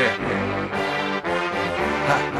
yeah. Ha.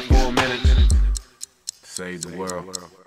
got. Save the world.